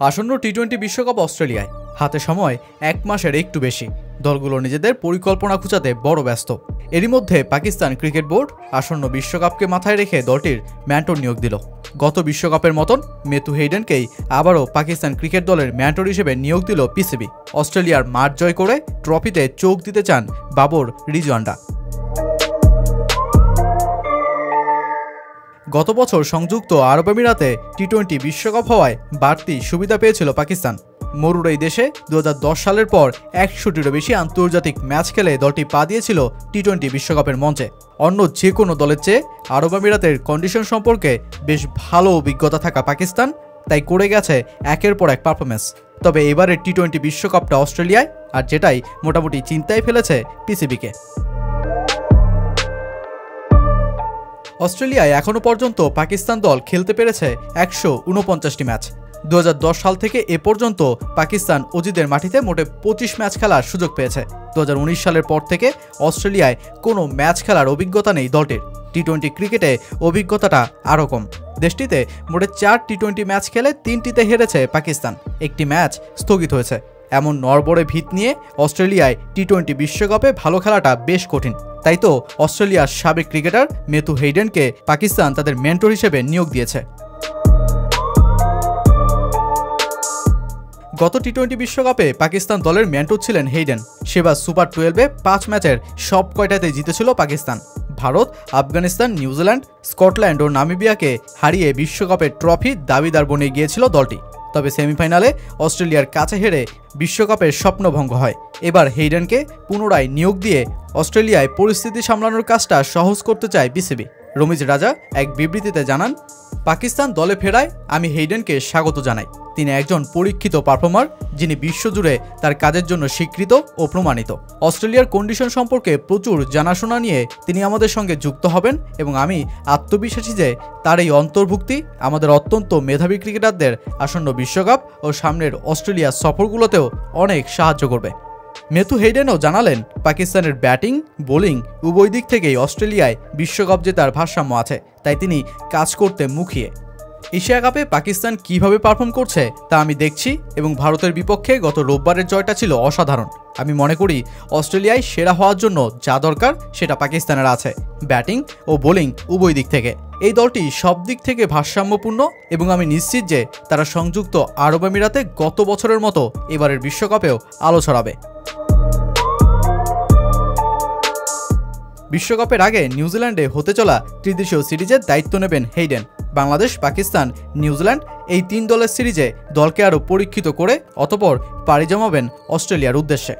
আসন্ন T twenty বিশ্বকাপ অস্ট্রেলিয়ায়। হাতে সময়, এক মাসের একটু বেশি। দলগুলো নিজেদের পরিকল্পনা খুঁজাতে বড় ব্যস্ত। এরই মধ্যে পাকিস্তান ক্রিকেট বোর্ড আসন্ন বিশ্বকাপকে মাথায় রেখে দলটির ম্যান্টর নিয়োগ দিল। গত বিশ্বকাপের মতন মেথু হেইডেনকেই আবারও পাকিস্তান ক্রিকেট দলের ম্যান্টর হিসেবে নিয়োগ দিল পিসিবি। অস্ট্রেলিয়ার মাঠ জয় করে ট্রফিতে চোখ দিতে চান বাবর রিজওয়ান্ডা গত বছর সংযুক্ত আরব আমিরাতে টি টোয়েন্টি বিশ্বকাপ হওয়ায় বাড়তি সুবিধা পেয়েছিল পাকিস্তান। মরুর এই দেশে দু হাজার দশ সালের পর একশোটিরও বেশি আন্তর্জাতিক ম্যাচ খেলে দলটি পা দিয়েছিল টি টোয়েন্টি বিশ্বকাপের মঞ্চে। অন্য যে কোনো দলের চেয়ে আরব আমিরাতের কন্ডিশন সম্পর্কে বেশ ভালো অভিজ্ঞতা থাকা পাকিস্তান, তাই করে গেছে একের পর এক পারফরমেন্স তবে এবারের টি টোয়েন্টি বিশ্বকাপটা অস্ট্রেলিয়ায়, আর যেটাই মোটামুটি চিন্তায় ফেলেছে পিসিবিকে। অস্ট্রেলিয়ায় এখনও পর্যন্ত পাকিস্তান দল খেলতে পেরেছে একশো উনপঞ্চাশটি ম্যাচ। দু হাজার দশ সাল থেকে এ পর্যন্ত পাকিস্তান অজিদের মাটিতে মোটে পঁচিশ ম্যাচ খেলার সুযোগ পেয়েছে। দু হাজার উনিশ সালের পর থেকে অস্ট্রেলিয়ায় কোনো ম্যাচ খেলার অভিজ্ঞতা নেই দলটির। টি টোয়েন্টি ক্রিকেটে অভিজ্ঞতাটা আরও কম। দেশটিতে মোটে চার টি টোয়েন্টি ম্যাচ খেলে তিনটিতে হেরেছে পাকিস্তান। একটি ম্যাচ স্থগিত হয়েছে। এমন নরবরে ভিত নিয়ে অস্ট্রেলিয়ায় টি টোয়েন্টি বিশ্বকাপে ভালো খেলাটা বেশ কঠিন। তাই তো অস্ট্রেলিয়ার সাবেক ক্রিকেটার মেথু হেইডেনকে পাকিস্তান তাদের মেন্টর হিসেবে নিয়োগ দিয়েছে। গত টি টোয়েন্টি বিশ্বকাপে পাকিস্তান দলের মেন্টর ছিলেন হেইডেন। সেবার সুপার টুয়েলভে পাঁচ ম্যাচের সব কয়টাতে জিতেছিল Pakistan. Bharat, Afghanistan, New Zealand, Scotland ও নামিবিয়াকে হারিয়ে বিশ্বকাপের ট্রফি দাবিদার বনে গিয়েছিল দলটি। তবে সেমিফাইনালে অস্ট্রেলিয়ার কাছে হেরে বিশ্বকাপের স্বপ্নভঙ্গ হয়। এবার হেইডেনকে পুনরায় নিয়োগ দিয়ে অস্ট্রেলিয়ায় পরিস্থিতি সামলানোর কাজটা সহজ করতে চায় বিসিবি। রমিজ রাজা এক বিবৃতিতে জানান পাকিস্তান দলে ফেরায় আমি হেইডেনকে স্বাগত জানাই। তিনি একজন পরীক্ষিত পারফর্মার, যিনি বিশ্বজুড়ে তার কাজের জন্য স্বীকৃত ও প্রমাণিত। অস্ট্রেলিয়ার কন্ডিশন সম্পর্কে প্রচুর জানাশোনা নিয়ে তিনি আমাদের সঙ্গে যুক্ত হবেন এবং আমি আত্মবিশ্বাসী যে তার এই অন্তর্ভুক্তি আমাদের অত্যন্ত মেধাবী ক্রিকেটারদের আসন্ন বিশ্বকাপ ও সামনের অস্ট্রেলিয়া সফরগুলোতেও অনেক সাহায্য করবে। মেথু হেইডেনও জানালেন, পাকিস্তানের ব্যাটিং, বোলিং উভয় দিক থেকেই অস্ট্রেলিয়ায় বিশ্বকাপ জেতার ভারসাম্য আছে, তাই তিনি কাজ করতে মুখিয়ে। এশিয়া কাপে পাকিস্তান কীভাবে পারফর্ম করছে তা আমি দেখছি এবং ভারতের বিপক্ষে গত রোববারের জয়টা ছিল অসাধারণ। আমি মনে করি অস্ট্রেলিয়ায় সেরা হওয়ার জন্য যা দরকার সেটা পাকিস্তানের আছে, ব্যাটিং ও বোলিং উভয় দিক থেকে। এই দলটি সব দিক থেকে ভারসাম্যপূর্ণ এবং আমি নিশ্চিত যে তারা সংযুক্ত আরব আমিরাতে গত বছরের মতো এবারের বিশ্বকাপেও আলো ছড়াবে। বিশ্বকাপের আগে নিউজিল্যান্ডে হতে চলা ত্রিদেশীয় সিরিজের দায়িত্ব নেবেন হেইডেন। বাংলাদেশ, পাকিস্তান, নিউজিল্যান্ড এই তিন দলের সিরিজে দলকে আরও পরীক্ষিত করে অতপর পাড়ি জমাবেন অস্ট্রেলিয়ার উদ্দেশ্যে।